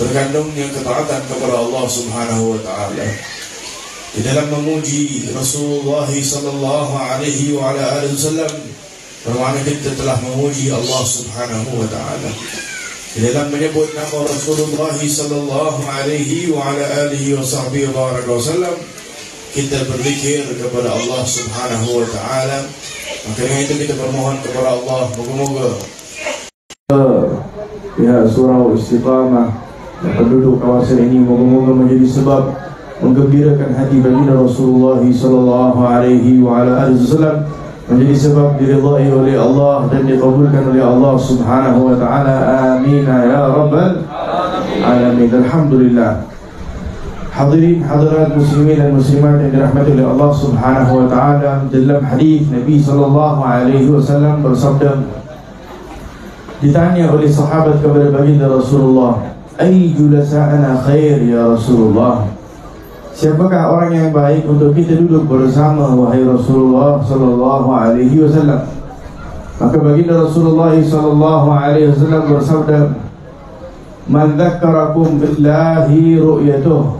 terkandungnya ketaatan kepada Allah Subhanahu wa taala. Di dalam memuji Rasulullah sallallahu alaihi wa ala alihi wasallam bermakna kita telah memuji Allah Subhanahu wa taala. Di dalam menyebut nama Rasulullah sallallahu alaihi wa ala alihi wasallam kita berzikir kepada Allah Subhanahu wa taala. Maka dengan itu kita bermohon kepada Allah moga-moga ya surau istiqamah penduduk kawasan ini moga-moga menjadi sebab menggembirakan hati baginda Rasulullah sallallahu alaihi wa ala alihi wasallam menjadi sebab diridhai oleh Allah dan dikabulkan oleh Allah Subhanahu wa taala. Amin. Ya rabbal alamin. Alhamdulillah. Hadirin hadirat muslimin dan muslimat yang dirahmati oleh Allah Subhanahu wa taala dalam hadis Nabi sallallahu alaihi wasallam bersabda ditanya oleh sahabat kepada baginda Rasulullah Ay julasa'ana khair ya Rasulullah. Siapakah orang yang baik untuk kita duduk bersama Wahai Rasulullah sallallahu alaihi wasallam? Maka baginda Rasulullah sallallahu alaihi wasallam bersabda Man dhakkarakum billahi ru'yatuh.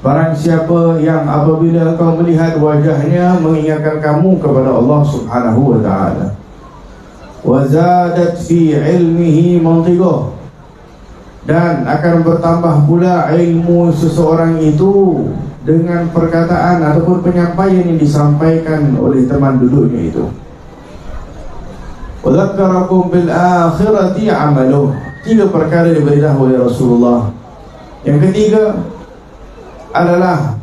Barang siapa yang apabila kau melihat wajahnya Mengingatkan kamu kepada Allah subhanahu wa ta'ala. Wazadat fi ilmihi mantiqah dan akan bertambah pula ilmu seseorang itu dengan perkataan ataupun penyampaian yang disampaikan oleh teman duduknya itu. Wadzakkarakum bil akhirati amaluh. Tiga perkara diberitahu oleh Rasulullah. Yang ketiga adalah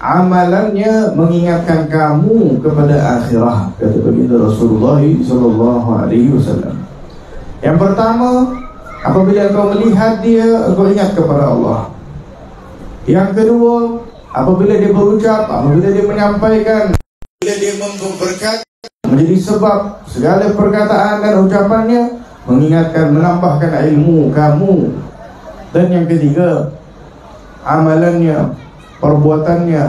amalannya mengingatkan kamu kepada akhirah kata baginda Rasulullah sallallahu alaihi wasallam. Yang pertama Apabila kau melihat dia, kau ingat kepada Allah. Yang kedua, apabila dia berucap, apabila dia menyampaikan, bila dia memberkat menjadi sebab segala perkataan dan ucapannya mengingatkan, menambahkan ilmu kamu. Dan yang ketiga, amalannya, perbuatannya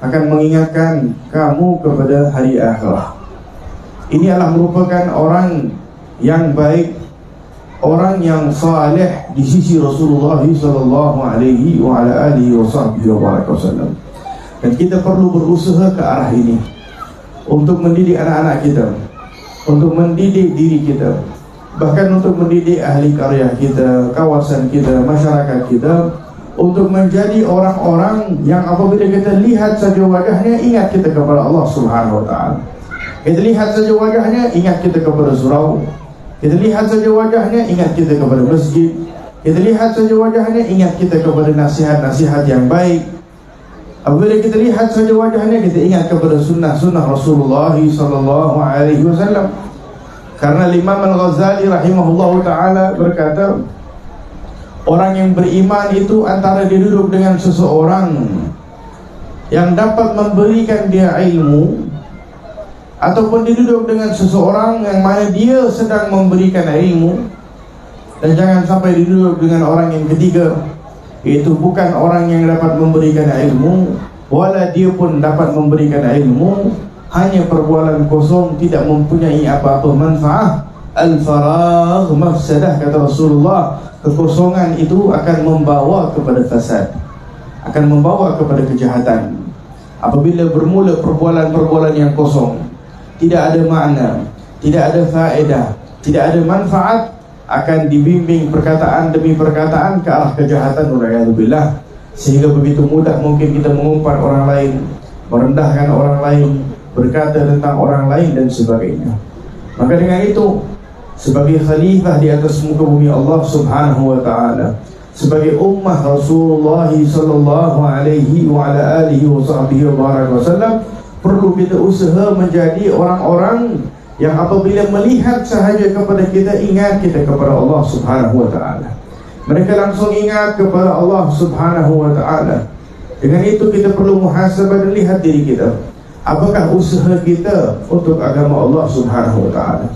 akan mengingatkan kamu kepada hari akhirah. Ini adalah merupakan orang yang baik orang yang saleh di sisi Rasulullah sallallahu alaihi wa ala alihi wasallam. Dan kita perlu berusaha ke arah ini untuk mendidik anak-anak kita, untuk mendidik diri kita, bahkan untuk mendidik ahli karya kita, kawasan kita, masyarakat kita untuk menjadi orang-orang yang apabila kita lihat saja wajahnya ingat kita kepada Allah Subhanahu wa taala. Kita lihat saja wajahnya ingat kita kepada surau, kita lihat saja wajahnya ingat kita kepada masjid. Kita lihat saja wajahnya ingat kita kepada nasihat-nasihat yang baik. Apabila kita lihat saja wajahnya kita ingat kepada sunnah-sunnah Rasulullah sallallahu alaihi wasallam. Karena Imam Al-Ghazali rahimahullah taala berkata Orang yang beriman itu antara dia duduk dengan seseorang Yang dapat memberikan dia ilmu ataupun dia duduk dengan seseorang yang mana dia sedang memberikan ilmu. Dan jangan sampai dia duduk dengan orang yang ketiga. Iaitu bukan orang yang dapat memberikan ilmu. Wala dia pun dapat memberikan ilmu. Hanya perbualan kosong tidak mempunyai apa-apa manfaat. Al-faragh mafsadah kata Rasulullah kekosongan itu akan membawa kepada fasad. Akan membawa kepada kejahatan. Apabila bermula perbualan-perbualan yang kosong tidak ada makna, tidak ada faedah, tidak ada manfaat akan dibimbing perkataan demi perkataan ke arah kejahatan waliyadzubillah sehingga begitu mudah mungkin kita mengumpat orang lain, merendahkan orang lain, berkata tentang orang lain dan sebagainya. Maka dengan itu sebagai khalifah di atas muka bumi Allah Subhanahu wa taala sebagai ummah Rasulullah sallallahu alaihi wa ala alihi wasallam perlu kita usaha menjadi orang-orang yang apabila melihat sahaja kepada kita ingat kita kepada Allah Subhanahu wa taala. Mereka langsung ingat kepada Allah Subhanahu wa taala. Dengan itu kita perlu muhasabah dan lihat diri kita. Apakah usaha kita untuk agama Allah Subhanahu wa taala?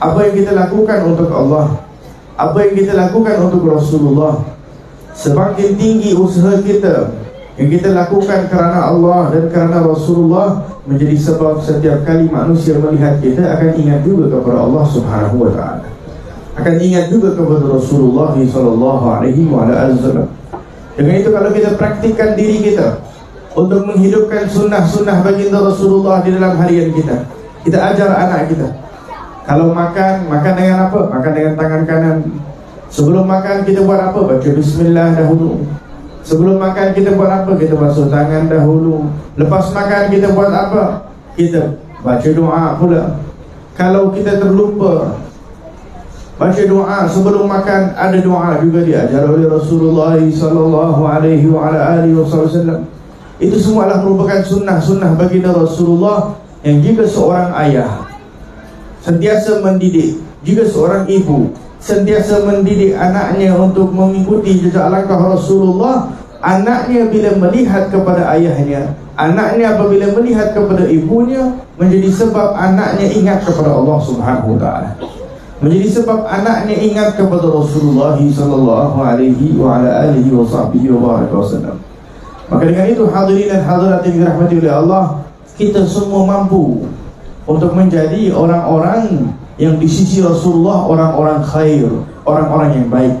Apa yang kita lakukan untuk Allah? Apa yang kita lakukan untuk Rasulullah? Semakin tinggi usaha kita yang kita lakukan kerana Allah dan kerana Rasulullah menjadi sebab setiap kali manusia melihat kita akan ingat juga kepada Allah Subhanahu wa taala. akan ingat juga kepada Rasulullah sallallahu alaihi wasallam. Dengan itu kalau kita praktikkan diri kita untuk menghidupkan sunnah-sunnah baginda Rasulullah di dalam harian kita. Kita ajar anak kita. Kalau makan, makan dengan apa? Makan dengan tangan kanan. Sebelum makan kita buat apa? Baca bismillah dahulu. Sebelum makan kita buat apa? Kita basuh tangan dahulu. Lepas makan kita buat apa? Kita baca doa pula. Kalau kita terlupa baca doa sebelum makan ada doa juga diajar oleh Rasulullah sallallahu alaihi wa ala alihi wasallam. Itu semua adalah merupakan sunnah-sunnah bagi Rasulullah yang jika seorang ayah sentiasa mendidik, jika seorang ibu sentiasa mendidik anaknya untuk mengikuti jejak langkah Rasulullah, anaknya bila melihat kepada ayahnya, anaknya apabila melihat kepada ibunya menjadi sebab anaknya ingat kepada Allah Subhanahu taala. Menjadi sebab anaknya ingat kepada Rasulullah sallallahu alaihi wa ala alihi wa sahbihi wa wasallam. Maka dengan itu hadirin dan hadirat yang dirahmati oleh Allah Kita semua mampu Untuk menjadi orang-orang Yang di sisi Rasulullah Orang-orang khair Orang-orang yang baik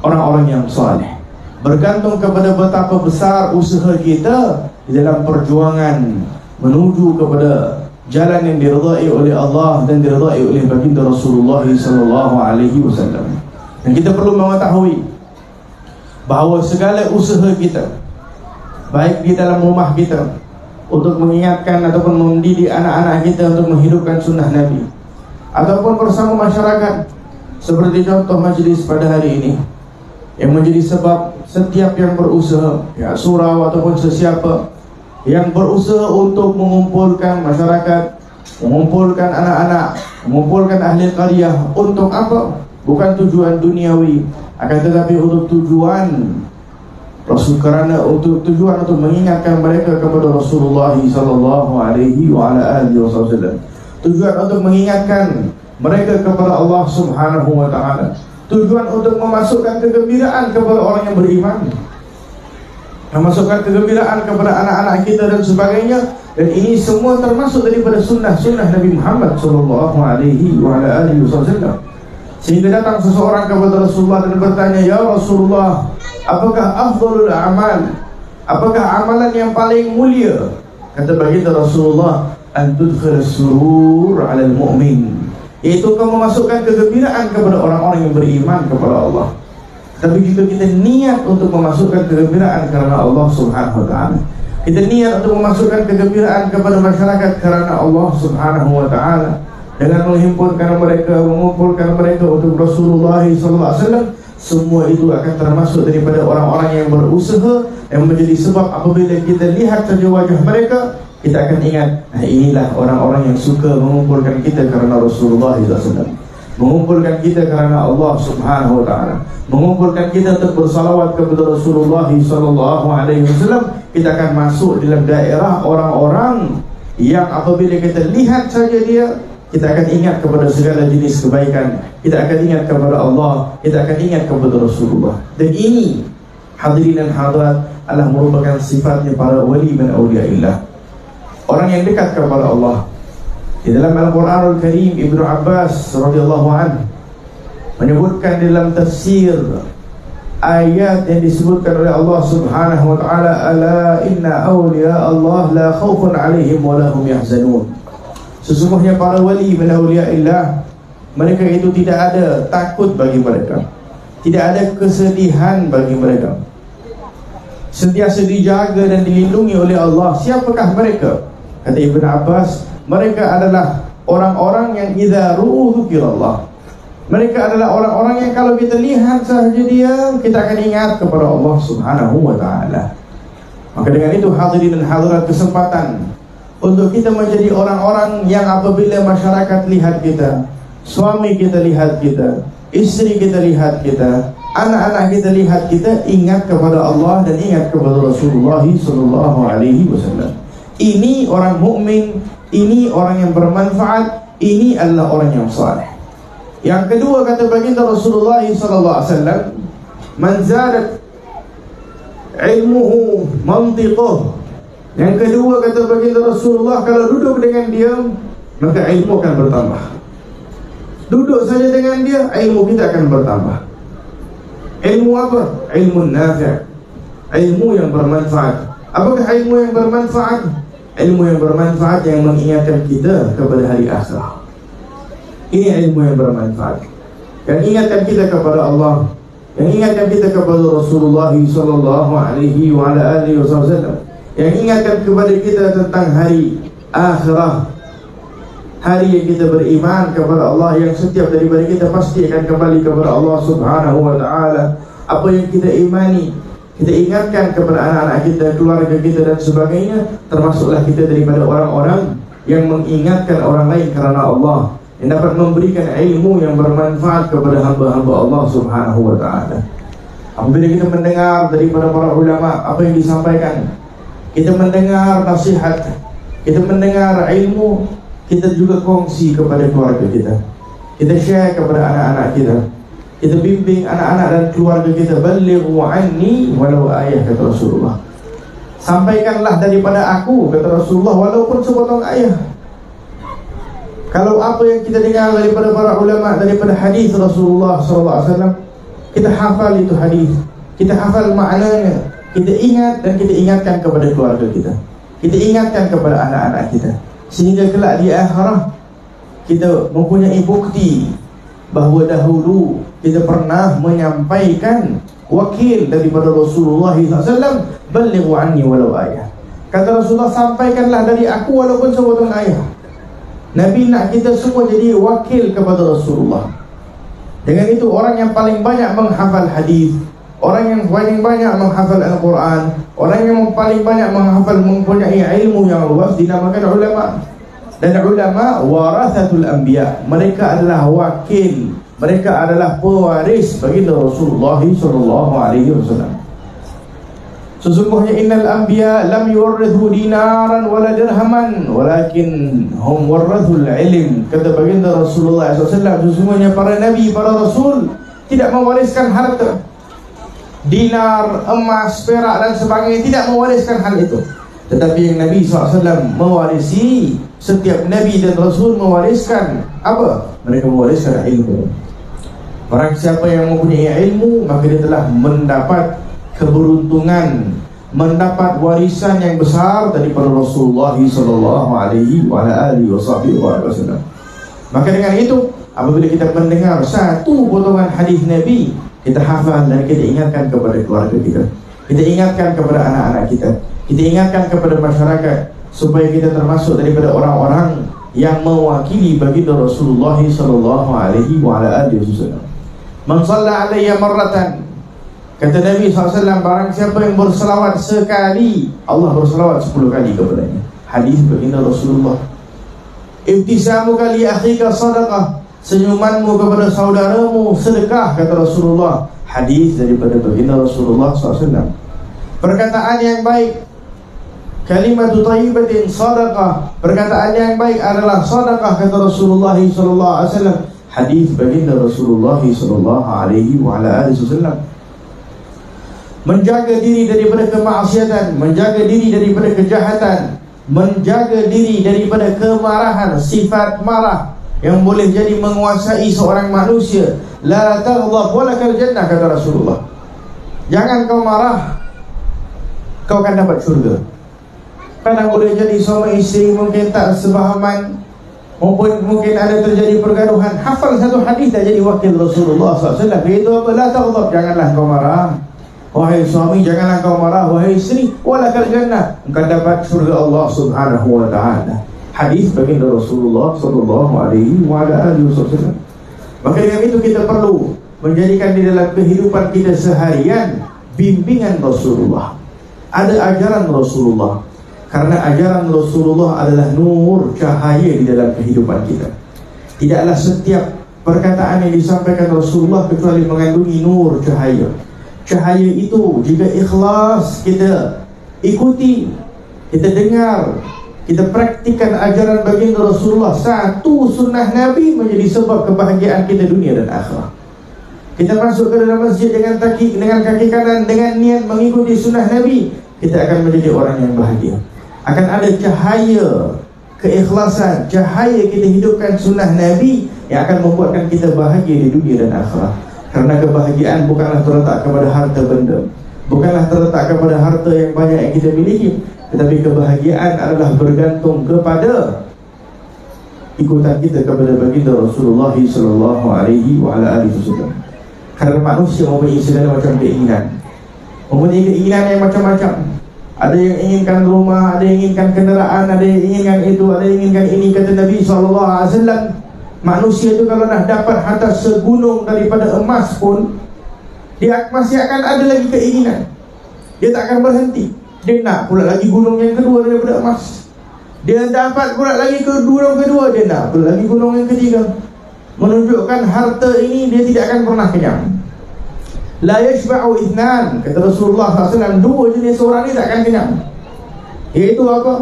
Orang-orang yang saleh Bergantung kepada betapa besar usaha kita Di dalam perjuangan Menuju kepada Jalan yang diridai oleh Allah Dan diridai oleh baginda Rasulullah Sallallahu alaihi wasallam. Dan kita perlu mengetahui Bahawa segala usaha kita baik di dalam rumah kita untuk mengingatkan ataupun mendidik anak-anak kita untuk menghidupkan sunnah Nabi ataupun bersama masyarakat. Seperti contoh majlis pada hari ini. Yang menjadi sebab setiap yang berusaha ya surau ataupun sesiapa yang berusaha untuk mengumpulkan masyarakat mengumpulkan anak-anak mengumpulkan ahli qaryah untuk apa? Bukan tujuan duniawi akan tetapi untuk tujuan. Rasul kerana untuk tujuan untuk mengingatkan mereka kepada Rasulullah sallallahu alaihi wa ala alihi wasallam. Tujuan untuk mengingatkan mereka kepada Allah Subhanahu wa taala. Tujuan untuk memasukkan kegembiraan kepada orang yang beriman. Memasukkan kegembiraan kepada anak-anak kita dan sebagainya dan ini semua termasuk daripada sunnah-sunnah Nabi Muhammad sallallahu alaihi wa alihi wasallam. Sehingga datang seseorang kepada Rasulullah dan bertanya, "Ya Rasulullah, Apakah afdalul amal Apakah amalan yang paling mulia Kata baginda Rasulullah Antudkhir surur ala mu'min. Iaitu kau memasukkan kegembiraan kepada orang-orang yang beriman kepada Allah. Tapi jika kita niat untuk memasukkan kegembiraan kerana Allah subhanahu wa ta'ala Kita niat untuk memasukkan kegembiraan kepada masyarakat kerana Allah subhanahu wa ta'ala Dengan menghimpunkan mereka, mengumpulkan mereka untuk Rasulullah wasallam semua itu akan termasuk daripada orang-orang yang berusaha yang menjadi sebab apabila kita lihat saja wajah mereka kita akan ingat nah inilah orang-orang yang suka mengumpulkan kita kerana Rasulullah SAW mengumpulkan kita kerana Allah Subhanahu Wa Taala. Mengumpulkan kita untuk bersalawat kepada Rasulullah Sallallahu Alaihi Wasallam kita akan masuk dalam daerah orang-orang yang apabila kita lihat saja dia kita akan ingat kepada segala jenis kebaikan. Kita akan ingat kepada Allah kita akan ingat kepada Rasulullah. Dan ini hadirin dan hadirat adalah merupakan sifatnya para wali dan awliyaillah orang yang dekat kepada Allah di dalam Al-Quranul Karim Ibnu Abbas radhiyallahu anhu menyebutkan dalam tafsir ayat yang disebutkan oleh Allah Subhanahu wa taala ala inna awliya Allah la khaufun alaihim wa lahum yahzanun Sesungguhnya para wali min illah mereka itu tidak ada takut bagi mereka. Tidak ada kesedihan bagi mereka. Sentiasa dijaga dan dilindungi oleh Allah. Siapakah mereka? Kata Ibn Abbas, mereka adalah orang-orang yang idza ru'u Allah. Mereka adalah orang-orang yang kalau kita lihat sahaja dia, kita akan ingat kepada Allah Subhanahu wa taala. Maka dengan itu hadirin dan hadirat kesempatan untuk kita menjadi orang-orang yang apabila masyarakat lihat kita, suami kita lihat kita, istri kita lihat kita, anak-anak kita lihat kita ingat kepada Allah dan ingat kepada Rasulullah sallallahu alaihi wasallam. Ini orang mukmin, ini orang yang bermanfaat, ini adalah orang yang saleh. Yang kedua kata baginda Rasulullah sallallahu alaihi wasallam, "Man zadat ilmuhu mantiquhu yang kedua kata baginda Rasulullah kalau duduk dengan dia maka ilmu akan bertambah. Duduk saja dengan dia Ilmu kita akan bertambah Ilmu apa? Ilmu nafi' Ilmu yang bermanfaat Apakah ilmu yang bermanfaat? Ilmu yang bermanfaat yang mengingatkan kita kepada hari akhir. Ini ilmu yang bermanfaat. Yang ingatkan kita kepada Allah Yang ingatkan kita kepada Rasulullah Sallallahu alaihi wa alihi wasallam Yang ingatkan kepada kita tentang hari akhirah hari yang kita beriman kepada Allah yang setiap daripada kita pasti akan kembali kepada Allah Subhanahu wa taala. Apa yang kita imani, kita ingatkan kepada anak-anak kita, keluarga kita dan sebagainya, termasuklah kita daripada orang-orang yang mengingatkan orang lain kerana Allah. Yang dapat memberikan ilmu yang bermanfaat kepada hamba-hamba Allah Subhanahu wa taala. Apabila kita mendengar daripada para ulama apa yang disampaikan, kita mendengar nasihat, kita mendengar ilmu kita juga kongsi kepada keluarga kita. Kita share kepada anak-anak kita kita bimbing anak-anak dan keluarga kita balighu anni walau ayah kata Rasulullah. Sampaikanlah daripada aku kata Rasulullah walaupun sepotong ayah. Kalau apa yang kita dengar daripada para ulama daripada hadis Rasulullah wasallam kita hafal itu hadis. Kita hafal maknanya. Kita ingat dan kita ingatkan kepada keluarga kita. Kita ingatkan kepada anak-anak kita. Sehingga kelak di akhirat Kita mempunyai bukti Bahawa dahulu Kita pernah menyampaikan Wakil daripada Rasulullah SAW Balighu anni walau ayah. Kata Rasulullah sampaikanlah dari aku Walaupun sepotong ayah. Nabi nak kita semua jadi wakil kepada Rasulullah. Dengan itu orang yang paling banyak menghafal hadis Orang yang paling banyak menghafal Al-Quran Orang yang paling banyak menghafal Mempunyai ilmu yang luas Dinamakan ulama Dan ulama Warathatul Anbiya. Mereka adalah wakil. Mereka adalah pewaris Bagi Rasulullah SAW Sesungguhnya innal anbiya lam yuwarrithu dinaran wala dirhaman walakin hum warrathul ilm. Kata baginda Rasulullah SAW sesungguhnya para nabi para rasul tidak mewariskan harta dinar, emas, perak dan sebagainya tidak mewariskan hal itu. Tetapi yang Nabi SAW mewarisi setiap Nabi dan Rasul mewariskan apa? Mereka mewariskan ilmu. Orang siapa yang mempunyai ilmu maka dia telah mendapat keberuntungan, mendapat warisan yang besar daripada Rasulullah wasallam. Maka dengan itu apabila kita mendengar satu potongan hadis Nabi kita hafal dan kita ingatkan kepada keluarga kita kita ingatkan kepada anak-anak kita. Kita ingatkan kepada masyarakat supaya kita termasuk daripada orang-orang yang mewakili bagi Rasulullah wasallam. Man shalla alayya marratan. Kata Nabi SAW barang siapa yang berselawat sekali Allah berselawat sepuluh kali kepadanya. Hadis baginda Rasulullah. Ibtisamuka li akhika sadaqah. Senyumanmu kepada saudaramu sedekah kata Rasulullah hadis daripada baginda Rasulullah SAW perkataan yang baik kalimat tayyibatin sadaqah. Perkataan yang baik adalah sadaqah kata Rasulullah SAW hadis baginda Rasulullah SAW menjaga diri daripada kemaksiatan menjaga diri daripada kejahatan menjaga diri daripada kemarahan sifat marah yang boleh jadi menguasai seorang manusia la taghdab wala kal jannah kata Rasulullah. Jangan kau marah kau akan dapat syurga. Kadang boleh jadi suami isteri mungkin tak sebahaman maupun mungkin ada terjadi pergaduhan. Hafal satu hadis dah jadi wakil Rasulullah SAW itu apa? La taghdab janganlah kau marah. Wahai suami janganlah kau marah. Wahai isteri Wala kal jannah. Engkau dapat surga Allah subhanahu wa ta'ala. Hadis baginda Rasulullah sallallahu alaihi wasallam. Maka dengan itu kita perlu menjadikan di dalam kehidupan kita seharian bimbingan Rasulullah. Ada ajaran Rasulullah. Karena ajaran Rasulullah adalah nur cahaya di dalam kehidupan kita. Tidaklah setiap perkataan yang disampaikan Rasulullah kecuali mengandungi nur cahaya. Cahaya itu jika ikhlas kita ikuti, kita dengar, kita praktikkan ajaran baginda Rasulullah Satu sunnah Nabi menjadi sebab kebahagiaan kita dunia dan akhirat. Kita masuk ke dalam masjid dengan kaki, dengan kaki kanan Dengan niat mengikuti sunnah Nabi Kita akan menjadi orang yang bahagia. Akan ada cahaya Keikhlasan Cahaya kita hidupkan sunnah Nabi yang akan membuatkan kita bahagia di dunia dan akhirat. Karena kebahagiaan bukanlah terletak kepada harta benda, bukanlah terletak kepada harta yang banyak yang kita miliki, tetapi kebahagiaan adalah bergantung kepada ikutan kita kepada baginda Rasulullah sallallahu alaihi wa ala alihi wasallam. Karena manusia mempunyai segala macam keinginan. Mempunyai keinginan yang macam-macam. Ada yang inginkan rumah, ada yang inginkan kenderaan, ada yang inginkan itu, ada yang inginkan ini kata Nabi sallallahu alaihi wasallam. Manusia itu kalau dah dapat harta segunung daripada emas pun dia masih akan ada lagi keinginan. Dia tak akan berhenti. Dia nak pula lagi gunung yang kedua daripada emas. Dia dapat pula lagi ke gunung kedua Dia nak pula lagi gunung yang ketiga. Menunjukkan harta ini Dia tidak akan pernah kenyang. La yashba'u ithnan Kata Rasulullah SAW Dua jenis orang ini tak akan kenyang. Iaitu apa?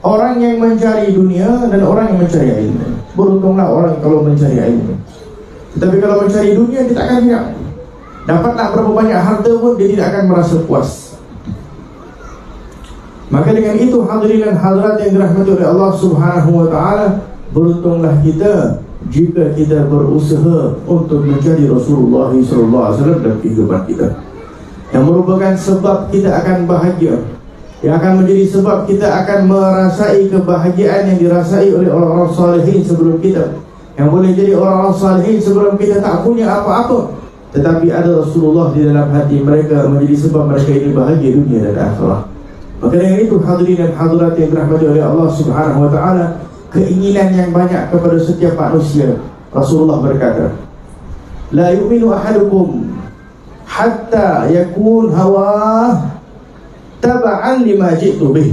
Orang yang mencari dunia Dan orang yang mencari ilmu Beruntunglah orang kalau mencari ilmu Tetapi kalau mencari dunia Dia tak akan kenyang. Dapatlah berapa banyak harta pun Dia tidak akan merasa puas Maka dengan itu hadirin hadirat yang dirahmati oleh Allah Subhanahu wa taala, beruntunglah kita jika kita berusaha untuk menjadi Rasulullah sallallahu alaihi wasallam dalam kehidupan kita. Yang merupakan sebab kita akan bahagia. Yang akan menjadi sebab kita akan merasai kebahagiaan yang dirasai oleh orang-orang salihin sebelum kita. Yang boleh jadi orang-orang salihin sebelum kita tak punya apa-apa. Tetapi ada Rasulullah di dalam hati mereka menjadi sebab mereka ini bahagia dunia dan akhirat. Maka dengan itu hadirin dan hadirat yang dirahmati oleh Allah Subhanahu wa taala, keinginan yang banyak kepada setiap manusia. Rasulullah berkata, "La yu'minu ahadukum hatta yakun hawa taba'an lima ji'tu bih."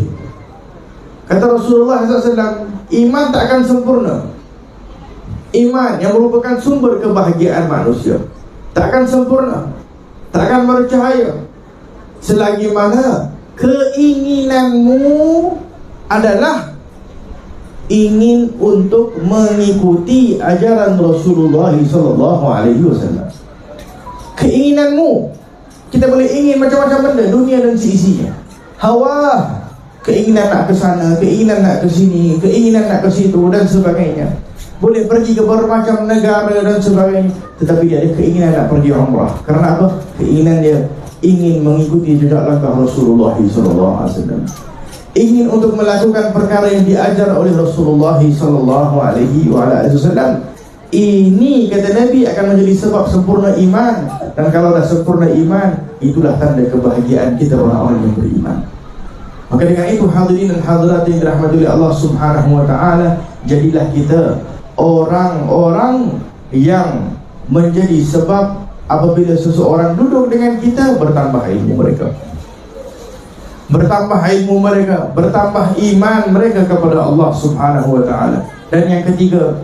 Kata Rasulullah SAW, iman tak akan sempurna. Iman yang merupakan sumber kebahagiaan manusia tak akan sempurna, tak akan bercahaya selagi mana keinginanmu adalah ingin untuk mengikuti ajaran Rasulullah sallallahu alaihi wasallam. Keinginanmu kita boleh ingin macam-macam benda dunia dan seisinya. Hawa keinginan nak ke sana, keinginan nak ke sini, keinginan nak ke situ dan sebagainya. Boleh pergi ke bermacam negara dan sebagainya Tetapi dia ada keinginan nak pergi umrah Kerana apa? Keinginan dia ingin mengikuti jejak langkah Rasulullah SAW ingin untuk melakukan perkara yang diajar oleh Rasulullah SAW ini kata Nabi akan menjadi sebab sempurna iman. Dan kalau dah sempurna iman itulah tanda kebahagiaan kita orang-orang yang beriman. Maka dengan itu hadirin dan hadirat yang dirahmati oleh Allah Subhanahu wa taala jadilah kita orang-orang yang menjadi sebab apabila seseorang duduk dengan kita bertambah ilmu mereka. Bertambah ilmu mereka bertambah iman mereka kepada Allah Subhanahu wa taala. Dan yang ketiga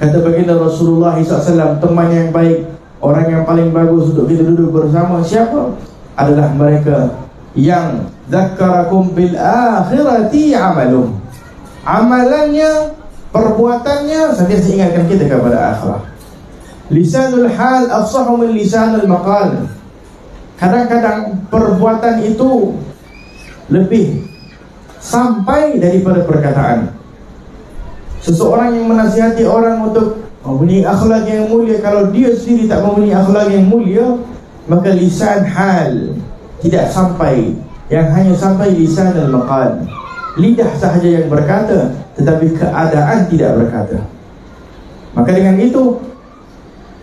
kata baginda Rasulullah SAW teman yang baik orang yang paling bagus untuk kita duduk bersama siapa? Adalah mereka yang zakarakum bil akhirati amalum. Amalannya perbuatannya sentiasa ingatkan kita kepada akhirat Lisanul hal afsahu min lisanul maqal. Kadang-kadang perbuatan itu lebih sampai daripada perkataan. Seseorang yang menasihati orang untuk mempunyai akhlak yang mulia kalau dia sendiri tak mempunyai akhlak yang mulia, maka lisan hal tidak sampai yang hanya sampai lisan al-maqal. Lidah sahaja yang berkata tetapi keadaan tidak berkata. Maka dengan itu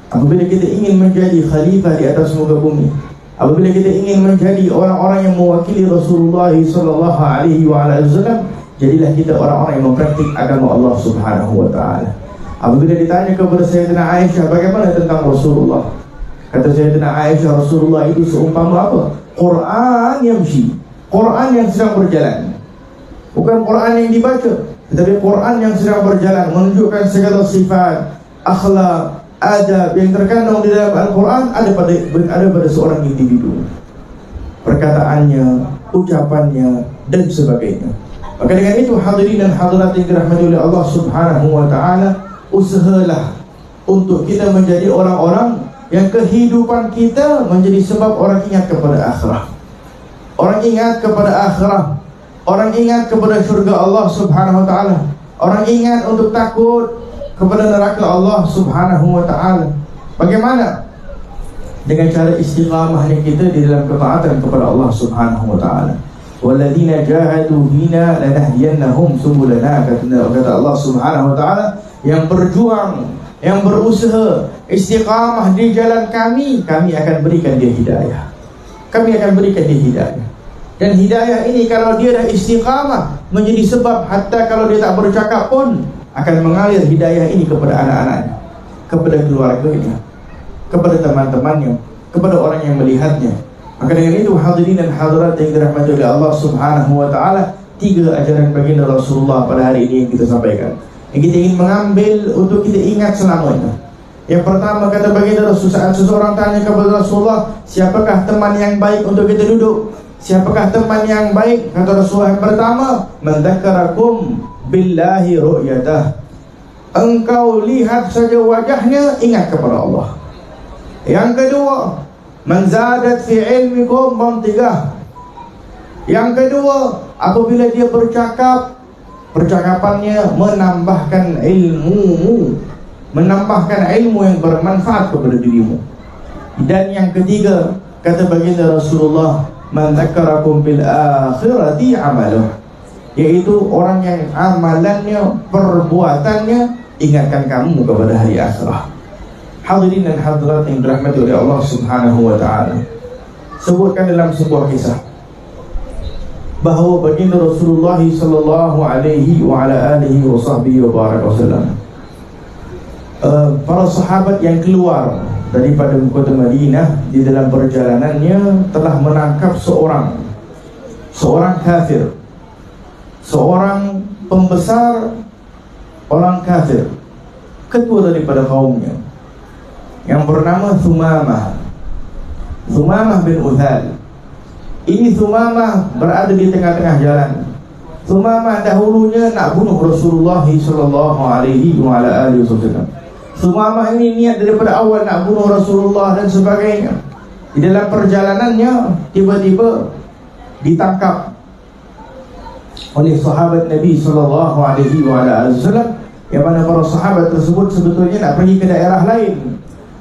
Apabila kita ingin menjadi khalifah di atas muka bumi Apabila kita ingin menjadi orang-orang yang mewakili Rasulullah sallallahu alaihi wasallam, jadilah kita orang-orang yang mempraktik agama Allah Subhanahu wa taala. Apabila ditanya kepada Sayyidina Aisyah bagaimana tentang Rasulullah? Kata Sayyidina Aisyah Rasulullah itu seumpama apa? Quran yang yamshi. Quran yang sedang berjalan. Bukan Quran yang dibaca, tetapi Quran yang sedang berjalan menunjukkan segala sifat, akhlak, adab yang terkandung di dalam Al-Quran ada pada ada pada seorang individu perkataannya, ucapannya dan sebagainya. Maka dengan itu hadirin dan hadirat yang dirahmati oleh Allah Subhanahu wa taala, usahalah untuk kita menjadi orang-orang yang kehidupan kita menjadi sebab orang ingat kepada akhirat. Orang ingat kepada akhirat. Orang ingat kepada syurga Allah Subhanahu wa taala. Orang ingat untuk takut kepada neraka Allah Subhanahu wa taala. Bagaimana? Dengan cara istiqamahnya kita di dalam ketaatan kepada Allah Subhanahu wa taala. Walladzina jahadu bina lanahdiyannahum subulana kata Allah Subhanahu wa taala yang berjuang, yang berusaha istiqamah di jalan kami, kami akan berikan dia hidayah. Kami akan berikan dia hidayah. Dan hidayah ini kalau dia dah istiqamah menjadi sebab hatta kalau dia tak bercakap pun akan mengalir hidayah ini kepada anak-anaknya, kepada keluarganya, kepada teman-temannya, kepada orang yang melihatnya. Maka dengan itu hadirin dan hadirat yang dirahmati oleh Allah Subhanahu wa taala, tiga ajaran baginda Rasulullah pada hari ini yang kita sampaikan. Yang kita ingin mengambil untuk kita ingat selamanya. Yang pertama kata baginda Rasul saat seseorang tanya kepada Rasulullah, siapakah teman yang baik untuk kita duduk? Siapakah teman yang baik? Kata Rasulullah yang pertama, mendakarakum billahi ru'yatah. Engkau lihat saja wajahnya, ingat kepada Allah. Yang kedua Manzadat fi ilmikum mantigah Yang kedua Apabila dia bercakap Percakapannya menambahkan ilmu Menambahkan ilmu yang bermanfaat kepada dirimu Dan yang ketiga Kata baginda Rasulullah Man zakarakum bil akhirati amaluh Iaitu orang yang amalannya Perbuatannya Ingatkan kamu kepada hari akhirah. Hadirin dan hadirat yang dirahmati oleh Allah Subhanahu wa taala. Sebutkan dalam sebuah kisah bahawa baginda Rasulullah sallallahu alaihi wa ala alihi wa sahbihi wa barak wasallam uh, para sahabat yang keluar daripada kota Madinah di dalam perjalanannya telah menangkap seorang seorang kafir seorang pembesar orang kafir. Ketua daripada kaumnya. Yang bernama Thumamah. Thumamah bin Uthal. Ini Thumamah berada di tengah-tengah jalan. Thumamah dahulunya nak bunuh Rasulullah sallallahu alaihi wa ala alihi wasallam. Thumamah ini niat daripada awal nak bunuh Rasulullah dan sebagainya. Di dalam perjalanannya tiba-tiba ditangkap oleh sahabat Nabi sallallahu alaihi wasallam yang mana para sahabat tersebut sebetulnya nak pergi ke daerah lain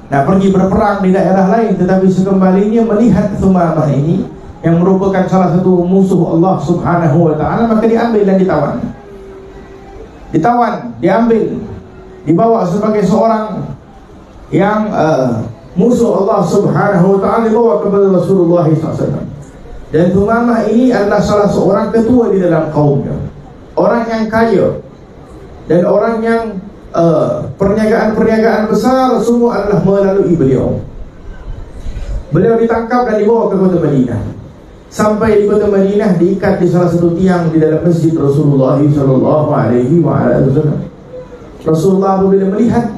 nak pergi berperang di daerah lain tetapi sekembalinya melihat Thumamah ini yang merupakan salah satu musuh Allah Subhanahu wa taala maka diambil dan ditawan. Ditawan, diambil, dibawa sebagai seorang yang uh, musuh Allah Subhanahu wa taala dibawa kepada Rasulullah SAW. Dan Thumamah ini adalah salah seorang ketua di dalam kaumnya. Orang yang kaya dan orang yang Eh, perniagaan-perniagaan besar semua adalah melalui beliau. Beliau ditangkap dan dibawa ke kota Madinah. Sampai di kota Madinah diikat di salah satu tiang di dalam masjid Rasulullah wasallam. Rasulullah apabila melihat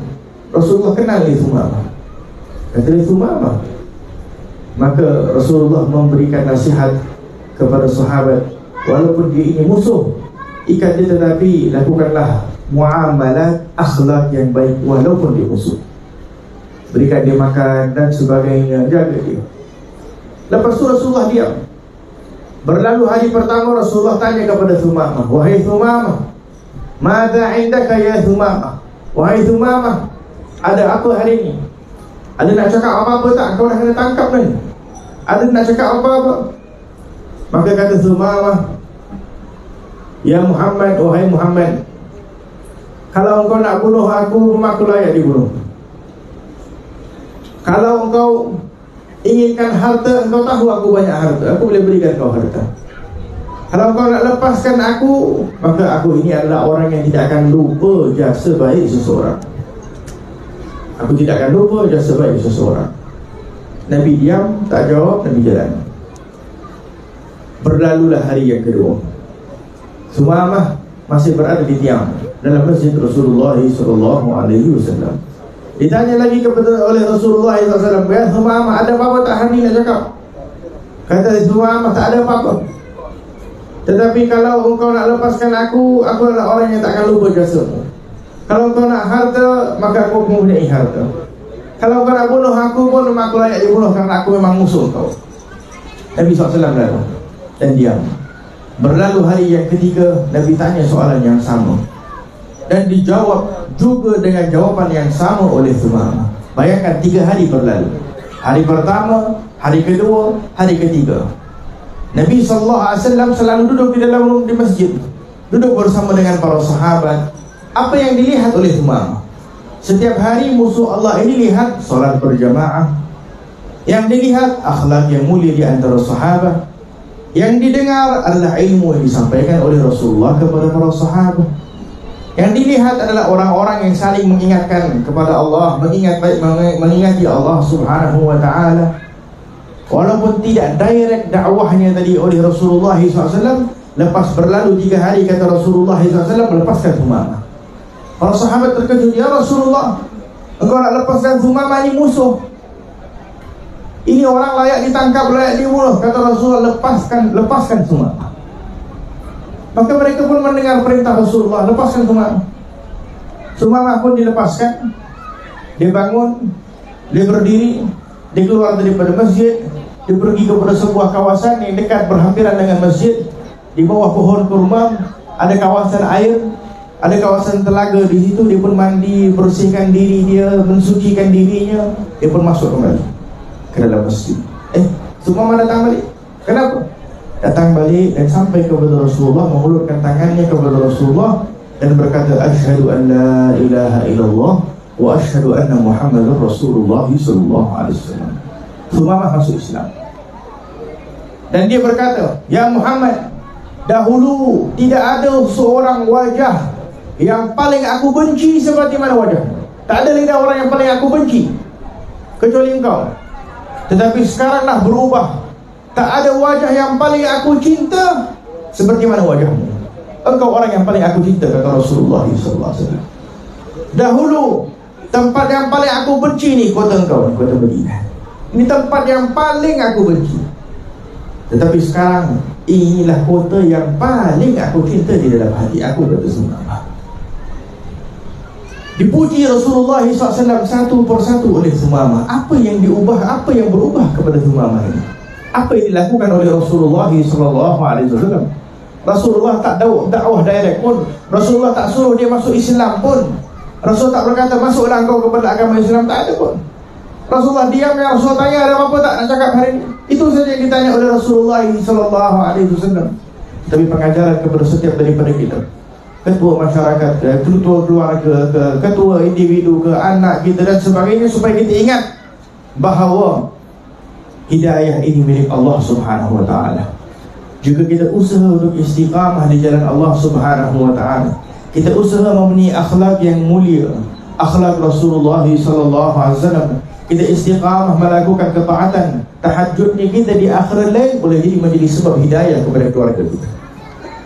Rasulullah kenal dia Thumamah. Kata dia Thumamah. Maka Rasulullah memberikan nasihat kepada sahabat. Walaupun dia ini musuh ikat dia tetapi lakukanlah muamalat akhlak yang baik walaupun dia musuh. Berikan dia makan dan sebagainya jaga dia. Lepas tu Rasulullah diam. Berlalu hari pertama Rasulullah tanya kepada Thumamah wahai Thumamah mada indaka ya Thumamah? Wahai Thumamah ada apa hari ini ada nak cakap apa-apa tak kau dah kena tangkap ni ada nak cakap apa-apa maka kata Thumamah Ya Muhammad, wahai Muhammad kalau engkau nak bunuh aku, aku layak dibunuh. Kalau engkau inginkan harta, engkau tahu aku banyak harta. Aku boleh berikan kau harta. Kalau engkau nak lepaskan aku, maka aku ini adalah orang yang tidak akan lupa jasa baik seseorang. Aku tidak akan lupa jasa baik seseorang. Nabi diam, tak jawab, Nabi jalan. Berlalulah hari yang kedua. Sumamah masih berada di tiang dalam masjid Rasulullah wasallam. Ditanya lagi kepada oleh Rasulullah wasallam, "Ya Sumamah, ada apa-apa tak hari nak cakap?" Kata Sumamah, "Tak ada apa-apa." Tetapi kalau engkau nak lepaskan aku, aku adalah orang yang tak akan lupa jasamu. Kalau engkau nak harta, maka aku mempunyai harta. Kalau engkau nak bunuh aku pun, aku layak dibunuh kerana aku memang musuh kau. Nabi SAW lalu dan diam. Berlalu hari yang ketiga, Nabi tanya soalan yang sama. dan dijawab juga dengan jawapan yang sama oleh Sumamah. Bayangkan tiga hari berlalu. Hari pertama, hari kedua, hari ketiga. Nabi SAW selalu duduk di dalam di masjid. Duduk bersama dengan para sahabat. Apa yang dilihat oleh Sumamah? Setiap hari musuh Allah ini lihat solat berjamaah. Yang dilihat akhlak yang mulia di antara sahabat. Yang didengar adalah ilmu yang disampaikan oleh Rasulullah kepada para sahabat. Yang dilihat adalah orang-orang yang saling mengingatkan kepada Allah, mengingat baik mengingati Allah Subhanahu wa taala. Walaupun tidak direct dakwahnya tadi oleh Rasulullah SAW Lepas berlalu tiga hari kata Rasulullah SAW melepaskan Sumama Para sahabat terkejut Ya Rasulullah Engkau nak lepaskan Sumama ini musuh? Ini orang layak ditangkap, layak dibunuh. Kata Rasulullah lepaskan lepaskan Sumama Maka mereka pun mendengar perintah Rasulullah Lepaskan Sumama Sumama pun dilepaskan. Dia bangun Dia berdiri Dia keluar daripada masjid Dia pergi kepada sebuah kawasan yang dekat berhampiran dengan masjid. Di bawah pohon kurma Ada kawasan air Ada kawasan telaga di situ Dia pun mandi, bersihkan diri dia Mensucikan dirinya Dia pun masuk kembali Ke dalam masjid. Eh, Sumama datang balik? Kenapa? datang balik dan sampai kepada Rasulullah mengulurkan tangannya kepada Rasulullah dan berkata asyhadu an la ilaha illallah wa asyhadu anna muhammadar rasulullah sallallahu alaihi wasallam. Sumamah masuk Islam. Dan dia berkata ya Muhammad dahulu tidak ada seorang wajah yang paling aku benci seperti mana wajah? Tak ada lidah orang yang paling aku benci. Kecuali engkau. Tetapi sekaranglah berubah. Tak ada wajah yang paling aku cinta Seperti mana wajahmu. Engkau orang yang paling aku cinta Kata Rasulullah SAW Dahulu Tempat yang paling aku benci ni Kota engkau ni Kota Medina Ini tempat yang paling aku benci. Tetapi sekarang Inilah kota yang paling aku cinta Di dalam hati aku Kata Rasulullah Dipuji Rasulullah SAW Satu persatu oleh Sumama Apa yang diubah Apa yang berubah kepada Sumama ini? Apa yang dilakukan oleh Rasulullah wasallam? Rasulullah tak dakwah direct pun. Rasulullah tak suruh dia masuk Islam pun. Rasul tak berkata masuklah kau kepada agama Islam. Tak ada pun. Rasulullah diam ya Rasul tanya ada apa tak nak cakap hari ini? Itu saja yang ditanya oleh Rasulullah wasallam. Tapi pengajaran kepada setiap daripada kita ketua masyarakat ketua keluarga ke ketua individu ke anak kita dan sebagainya supaya kita ingat bahawa hidayah ini milik Allah Subhanahu wa taala. Juga kita usaha untuk istiqamah di jalan Allah Subhanahu wa taala. Kita usaha memenuhi akhlak yang mulia, akhlak Rasulullah sallallahu alaihi wasallam. Kita istiqamah melakukan ketaatan. Tahajud ni kita di akhir lain boleh jadi menjadi sebab hidayah kepada keluarga kita.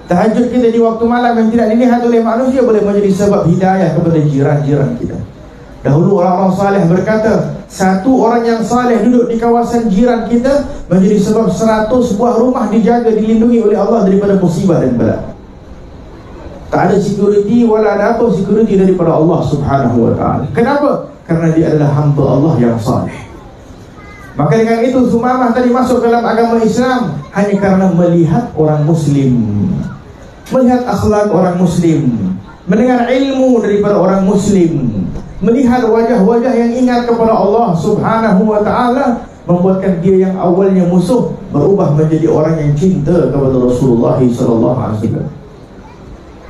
Tahajud kita di waktu malam yang tidak dilihat oleh manusia boleh menjadi sebab hidayah kepada jiran-jiran kita. Dahulu orang-orang saleh berkata, satu orang yang saleh duduk di kawasan jiran kita menjadi sebab seratus buah rumah dijaga dilindungi oleh Allah daripada musibah dan bala. Tak ada security wala ada apa security daripada Allah Subhanahu wa taala. Kenapa? Karena dia adalah hamba Allah yang saleh. Maka dengan itu Sumamah tadi masuk dalam agama Islam hanya karena melihat orang muslim. Melihat akhlak orang muslim, mendengar ilmu daripada orang muslim, melihat wajah-wajah yang ingat kepada Allah Subhanahu wa taala membuatkan dia yang awalnya musuh berubah menjadi orang yang cinta kepada Rasulullah sallallahu alaihi wasallam.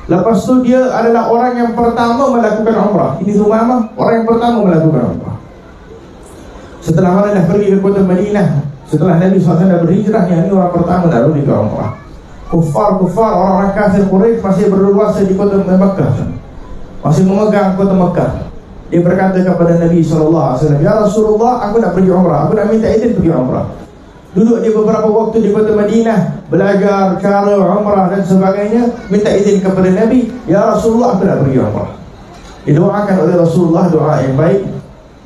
Lepas tu dia adalah orang yang pertama melakukan umrah. Ini Sumamah, orang yang pertama melakukan umrah. Setelah dah pergi ke kota Madinah, setelah Nabi SAW berhijrah, yang ini orang pertama dah pergi ke umrah. Kufar-kufar, orang-orang kafir Quraisy masih berluasa di kota Mekah. Masih memegang kota Mekah. Dia berkata kepada Nabi SAW Ya Rasulullah aku nak pergi umrah. Aku nak minta izin pergi umrah. Duduk dia beberapa waktu di kota Madinah Belajar cara umrah dan sebagainya Minta izin kepada Nabi Ya Rasulullah aku nak pergi umrah. Didoakan oleh Rasulullah doa yang baik.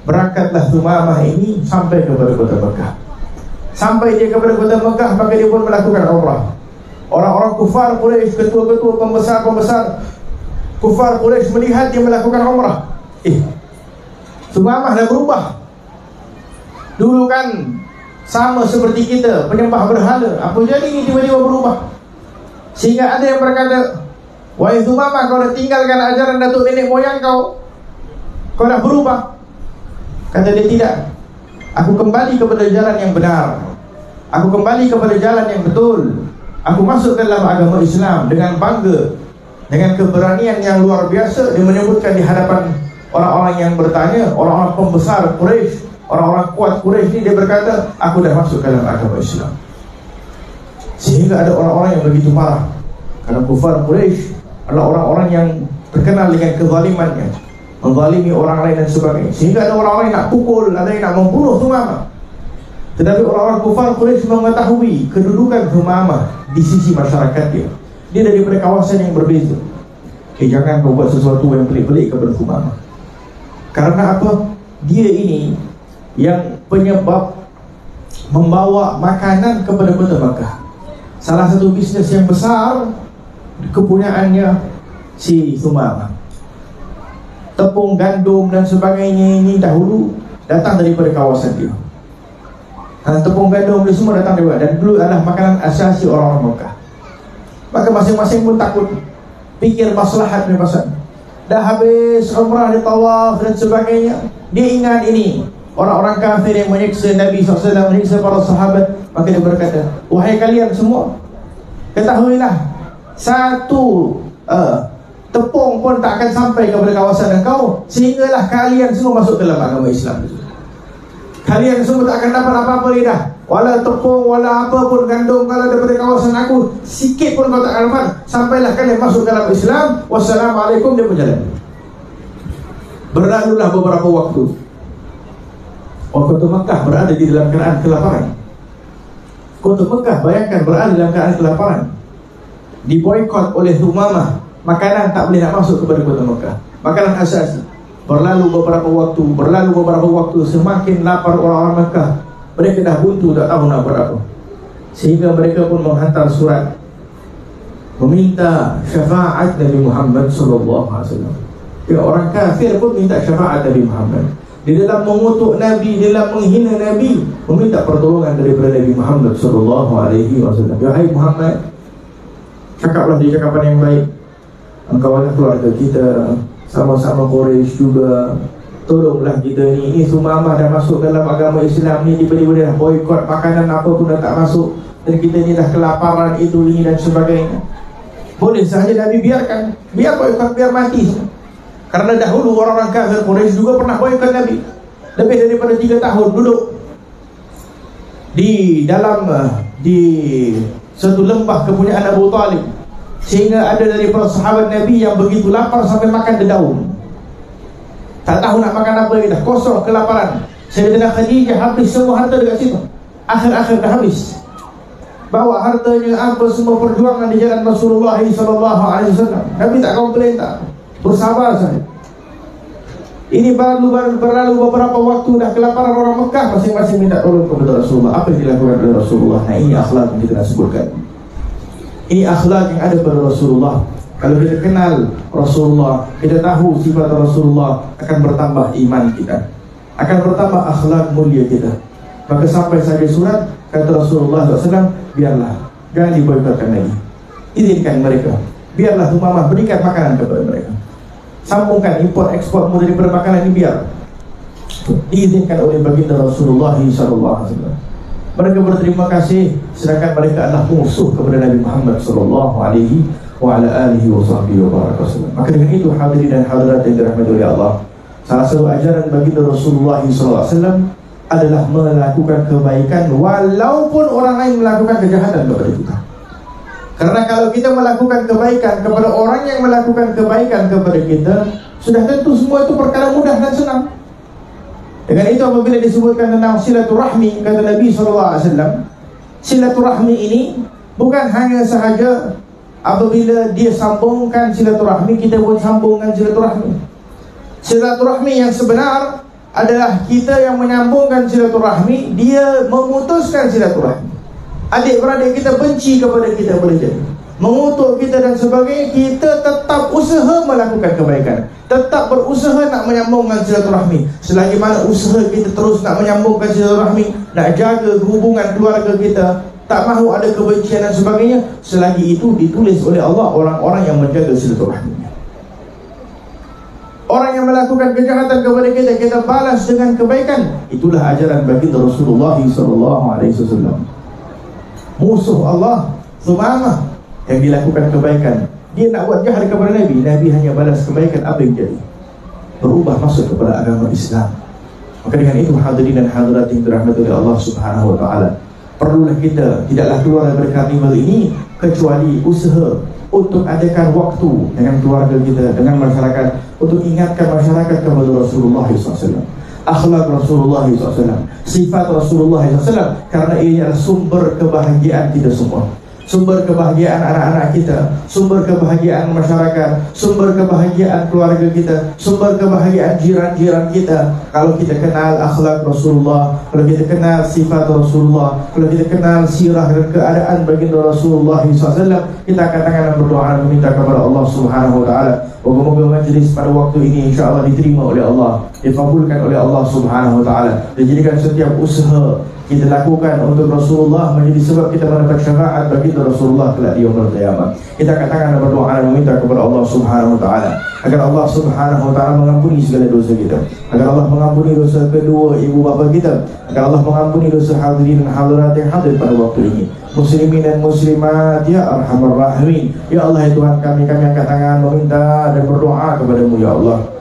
Berangkatlah Tumamah ini Sampai kepada kota Mekah. Sampai dia kepada kota Mekah Maka dia pun melakukan umrah Orang-orang kufar Quraisy Ketua-ketua pembesar-pembesar Kufar Quraisy melihat dia melakukan umrah. Eh Sumamah dah berubah. Dulu kan Sama seperti kita Penyembah berhala. Apa jadi ni tiba-tiba berubah? Sehingga ada yang berkata Wahai Sumama kau dah tinggalkan ajaran datuk nenek moyang kau. Kau dah berubah. Kata dia tidak. Aku kembali kepada jalan yang benar. Aku kembali kepada jalan yang betul Aku masuk ke dalam agama Islam Dengan bangga Dengan keberanian yang luar biasa Dia menyebutkan di hadapan Orang-orang yang bertanya Orang-orang pembesar Quraisy, Orang-orang kuat Quraisy ni Dia berkata Aku dah masuk ke dalam agama Islam. Sehingga ada orang-orang yang begitu marah. Kerana kufar Quraisy adalah orang-orang yang terkenal dengan kezalimannya Menzalimi orang lain dan sebagainya. Sehingga ada orang-orang yang nak pukul Ada yang nak membunuh Thumamah tetapi orang-orang kufar Quraisy mengetahui kedudukan Thumamah di sisi masyarakat dia. Dia daripada kawasan yang berbeza. Eh jangan kau buat sesuatu yang pelik-pelik kepada Thumamah. Karena apa? Dia ini yang penyebab membawa makanan kepada kota Makkah. Salah satu bisnes yang besar kepunyaannya si Thumamah. Tepung, gandum dan sebagainya ini dahulu datang daripada kawasan dia ha, Tepung gandum ni semua datang dari Dan dulu adalah makanan asasi orang-orang Mekah. Maka masing-masing pun takut. Pikir maslahat ni pasal Dah habis umrah di tawaf dan sebagainya. Dia ingat ini. Orang-orang kafir yang menyiksa Nabi SAW Menyiksa para sahabat. Maka dia berkata Wahai kalian semua Ketahuilah Satu uh, Tepung pun tak akan sampai kepada kawasan engkau Sehinggalah kalian semua masuk dalam agama Islam. itu Kalian semua tak akan dapat apa-apa lagi dah. Walau tepung, walau apa pun gandum Kalau daripada kawasan aku Sikit pun kau tak akan dapat. Sampailah kalian masuk dalam Islam. Wassalamualaikum dia berjalan. Berlalulah beberapa waktu. Waktu Mekah berada di dalam keadaan kelaparan. Kota Mekah bayangkan berada dalam keadaan kelaparan. Diboykot oleh Humamah. Makanan tak boleh nak masuk kepada kota Mekah. Makanan asasi Berlalu beberapa waktu Berlalu beberapa waktu Semakin lapar orang-orang Mekah. Mereka dah buntu tak tahu nak berapa Sehingga mereka pun menghantar surat. Meminta syafaat Nabi Muhammad SAW ya, Orang kafir pun minta syafaat Nabi Muhammad. Di dalam mengutuk Nabi Di dalam menghina Nabi Meminta pertolongan daripada Nabi Muhammad SAW Ya hai Muhammad Cakaplah di cakapan yang baik. Engkau adalah keluarga kita sama-sama Quraisy juga. Tolonglah kita ni. Ini Sumamah dah masuk dalam agama Islam ni tiba-tiba dah boykot makanan apa pun dah tak masuk. Dan kita ni dah kelaparan itu ini dan sebagainya. Boleh sahaja Nabi biarkan. Biar boykot biar mati. Karena dahulu orang-orang kafir Quraisy juga pernah boykot Nabi. Lebih daripada 3 tahun duduk di dalam di satu lembah kepunyaan Abu Talib Sehingga ada dari para sahabat Nabi yang begitu lapar sampai makan dedaun Tak tahu nak makan apa lagi dah Kosong kelaparan. Sayyidina Khadijah habis semua harta dekat situ. Akhir-akhir dah habis. Bawa hartanya apa semua perjuangan di jalan Rasulullah SAW Nabi tak komplain tak? Bersabar saja. Ini baru, baru berlalu beberapa waktu dah kelaparan orang Mekah masing-masing minta tolong kepada Rasulullah. Apa yang dilakukan oleh Rasulullah? Nah ini akhlak yang kita sebutkan. Ini akhlak yang ada pada Rasulullah. Kalau kita kenal Rasulullah Kita tahu sifat Rasulullah Akan bertambah iman kita. Akan bertambah akhlak mulia kita. Maka sampai saja surat Kata Rasulullah SAW Biarlah Jangan diboykotkan lagi Izinkan mereka. Biarlah Umamah berikan makanan kepada mereka. Sambungkan import ekspor dari makanan ini biar. Diizinkan oleh baginda Rasulullah SAW mereka berterima kasih sedangkan mereka adalah musuh kepada Nabi Muhammad sallallahu alaihi wa ala alihi wa sahbihi wa. Maka dengan itu hadirin dan hadirat yang dirahmati oleh Allah, salah satu ajaran bagi Rasulullah sallallahu alaihi wasallam adalah melakukan kebaikan walaupun orang lain melakukan kejahatan kepada kita. Karena kalau kita melakukan kebaikan kepada orang yang melakukan kebaikan kepada kita, sudah tentu semua itu perkara mudah dan senang. Dengan itu apabila disebutkan tentang silaturahmi kata Nabi SAW Silaturahmi ini bukan hanya sahaja apabila dia sambungkan silaturahmi kita pun sambungkan silaturahmi. Silaturahmi yang sebenar adalah kita yang menyambungkan silaturahmi, dia memutuskan silaturahmi. Adik-beradik kita benci kepada kita boleh jadi mengutuk kita dan sebagainya kita tetap usaha melakukan kebaikan tetap berusaha nak menyambungkan silaturahmi selagi mana usaha kita terus nak menyambungkan silaturahmi nak jaga hubungan keluarga kita tak mahu ada kebencian dan sebagainya selagi itu ditulis oleh Allah orang-orang yang menjaga silaturahmi Orang yang melakukan kejahatan kepada kita kita balas dengan kebaikan. Itulah ajaran baginda Rasulullah sallallahu alaihi wasallam. Musuh Allah Sumamah yang dilakukan kebaikan. Dia nak buat jahat kepada Nabi, Nabi hanya balas kebaikan apa yang jadi. Berubah masuk kepada agama Islam. Maka dengan itu hadirin dan hadirat yang dirahmati oleh Allah Subhanahu wa taala, perlulah kita tidaklah keluar dari kalimat ini kecuali usaha untuk adakan waktu dengan keluarga kita, dengan masyarakat untuk ingatkan masyarakat kepada Rasulullah SAW akhlak Rasulullah SAW sifat Rasulullah SAW karena ini adalah sumber kebahagiaan kita semua sumber kebahagiaan anak-anak kita, sumber kebahagiaan masyarakat, sumber kebahagiaan keluarga kita, sumber kebahagiaan jiran-jiran kita. Kalau kita kenal akhlak Rasulullah, kalau kita kenal sifat Rasulullah, kalau kita kenal sirah dan keadaan baginda Rasulullah SAW, kita akan tangan berdoa dan meminta kepada Allah Subhanahu Wa Taala. Moga-moga majlis pada waktu ini insya-Allah diterima oleh Allah, dikabulkan oleh Allah Subhanahu Wa Taala. Dijadikan setiap usaha kita lakukan untuk Rasulullah menjadi sebab kita mendapat syafaat bagi Rasulullah kelak di yaumul qiyamah. Kita katakan berdoa dan meminta kepada Allah Subhanahu wa taala agar Allah Subhanahu wa taala mengampuni segala dosa kita. Agar Allah mengampuni dosa kedua ibu bapa kita. Agar Allah mengampuni dosa hadirin dan hadirat yang hadir pada waktu ini. Muslimin dan muslimat ya arhamar rahimin. Ya Allah ya Tuhan kami kami angkat tangan meminta dan berdoa kepada-Mu ya Allah.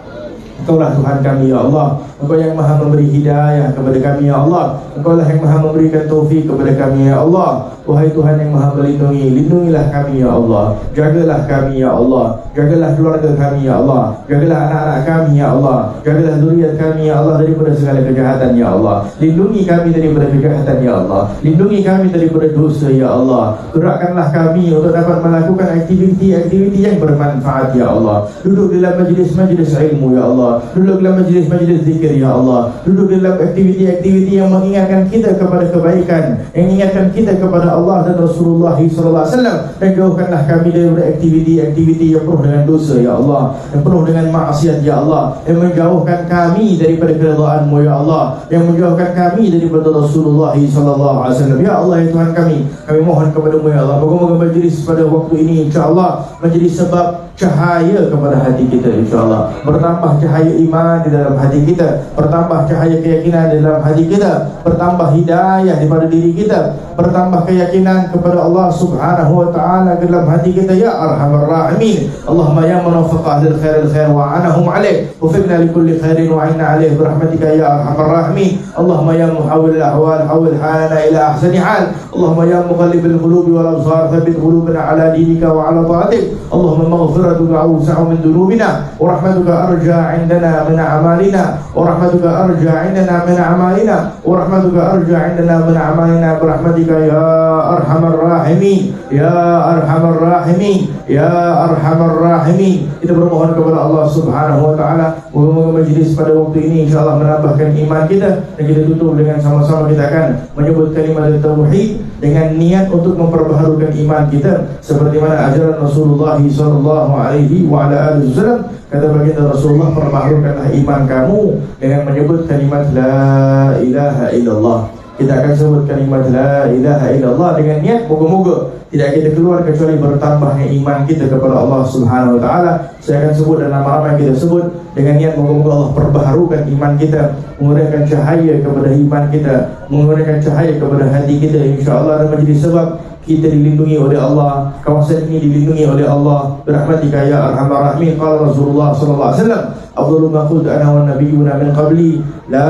Engkaulah Tuhan kami ya Allah Engkau yang maha memberi hidayah kepada kami ya Allah Engkaulah yang maha memberikan taufik kepada kami ya Allah Wahai Tuhan yang maha melindungi Lindungilah kami ya Allah Jagalah kami ya Allah Jagalah keluarga kami ya Allah Jagalah anak-anak kami ya Allah Jagalah zuriat kami ya Allah Daripada segala kejahatan ya Allah Lindungi kami daripada kejahatan ya Allah Lindungi kami daripada dosa ya Allah Gerakkanlah kami untuk dapat melakukan aktiviti-aktiviti yang bermanfaat ya Allah Duduk dalam majlis-majlis ilmu ya Allah Duduk dalam majlis-majlis zikir zikir ya Allah. Duduk dalam aktiviti-aktiviti yang mengingatkan kita kepada kebaikan yang mengingatkan kita kepada Allah dan Rasulullah sallallahu alaihi wasallam. Dan jauhkanlah kami dari aktiviti-aktiviti yang penuh dengan dosa ya Allah. Yang penuh dengan maksiat ya Allah. Yang menjauhkan kami daripada keridhaan-Mu ya Allah. Yang menjauhkan kami daripada Rasulullah sallallahu alaihi wasallam. Ya Allah ya Tuhan kami kami mohon kepada-Mu ya Allah. Moga-moga majlis pada waktu ini insya-Allah menjadi sebab cahaya kepada hati kita insya-Allah. Bertambah cahaya iman di dalam hati kita bertambah cahaya keyakinan dalam hati kita. Bertambah hidayah daripada diri kita. Bertambah keyakinan kepada Allah Subhanahu wa taala dalam hati kita. Ya arhamar rahimin. Allahumma ya munafiq ahli khair al khair wa anahum alaih. Wafiqna li kulli khairin wa inna alaih. Birahmatika ya arhamar rahimin. Allahumma ya muhawwil al ahwal hawil halana ila ahsani hal Allahumma ya muqallib al qulub wal absar thabbit qulubana ala dinika wa ala ta'atik Allahumma maghfiratuka awsa'u min dhunubina wa rahmatuka arja 'indana min a'malina wa ورحمتك أرجى عندنا من أعمالنا ورحمتك أرجى عندنا من أعمالنا برحمتك يا أرحم الراحمين يا أرحم الراحمين يا أرحم الراحمين kita bermohon kepada Allah Subhanahu wa taala moga-moga majlis pada waktu ini insyaallah menambahkan iman kita dan kita tutup dengan sama-sama kita akan menyebut kalimat tauhid dengan niat untuk memperbaharukan iman kita seperti mana ajaran Rasulullah sallallahu alaihi wa ala alihi wasallam kata baginda Rasulullah perbaharukanlah iman kamu dengan menyebut kalimat la ilaha illallah kita akan sebut kalimat la ilaha illallah dengan niat moga-moga. Tidak kita keluar kecuali bertambahnya iman kita kepada Allah Subhanahu wa taala. Saya akan sebut dan nama-nama yang kita sebut. Dengan niat moga-moga Allah perbaharukan iman kita mengurangkan cahaya kepada iman kita mengurangkan cahaya kepada hati kita insyaallah dan menjadi sebab kita dilindungi oleh Allah. Kawasan ini dilindungi oleh Allah. Berahmatika ya arhamar rahimin. Qala Rasulullah sallallahu alaihi wasallam afdalu ma qultu ana wan nabiyyuna min qabli. La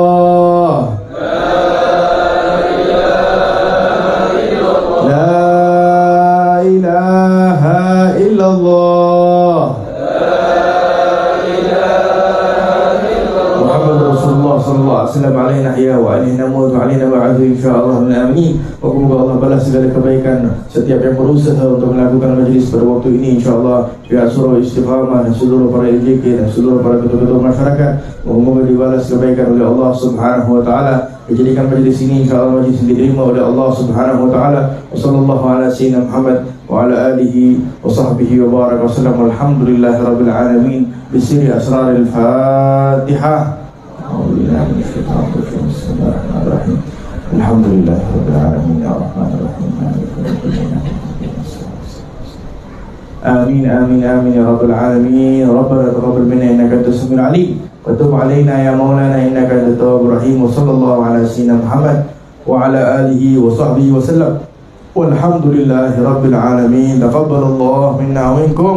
Segala kebaikan. Setiap yang berusaha untuk melakukan majlis pada waktu ini insyaAllah pihak surau istiqamah dan seluruh para LJK dan seluruh para ketua-ketua masyarakat Moga-moga dibalas kebaikan oleh Allah subhanahu wa ta'ala. Dijadikan majlis ini insyaAllah majlis yang diterima oleh Allah subhanahu wa ta'ala. Wa sallallahu ala sayyidina Muhammad Wa ala alihi wa sahbihi wa barak wa sallam. Rabbil alamin. Bisiri asraril fatihah Alhamdulillah Rabbil Alamin. Ya Rahman آمين آمين آمين يا رب العالمين ربنا تقبل منا إنك أنت السميع العليم وتب علينا يا مولانا إنك أنت التواب الرحيم وصلى الله على سيدنا محمد وعلى آله وصحبه وسلم والحمد لله رب العالمين تقبل الله منا ومنكم